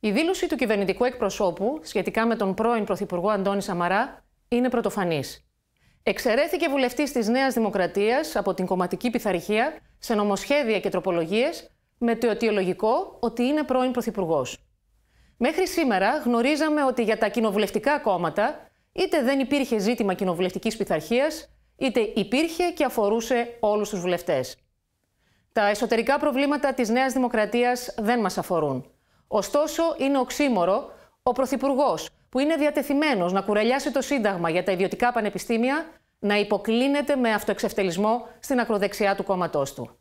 Η δήλωση του κυβερνητικού εκπροσώπου σχετικά με τον πρώην Πρωθυπουργό Αντώνη Σαμαρά είναι πρωτοφανής. Εξαιρέθηκε βουλευτής της Νέας Δημοκρατίας από την κομματική πειθαρχία σε νομοσχέδια και τροπολογίες με το αιτιολογικό ότι είναι πρώην Πρωθυπουργός. Μέχρι σήμερα γνωρίζαμε ότι για τα κοινοβουλευτικά κόμματα είτε δεν υπήρχε ζήτημα κοινοβουλευτικής πειθαρχίας, είτε υπήρχε και αφορούσε όλους τους βουλευτές. Τα εσωτερικά προβλήματα της Νέας Δημοκρατίας δεν μας αφορούν. Ωστόσο, είναι οξύμορο ο Πρωθυπουργός, που είναι διατεθειμένος να κουρελιάσει το Σύνταγμα για τα ιδιωτικά πανεπιστήμια, να υποκλίνεται με αυτοεξευτελισμό στην ακροδεξιά του κόμματός του.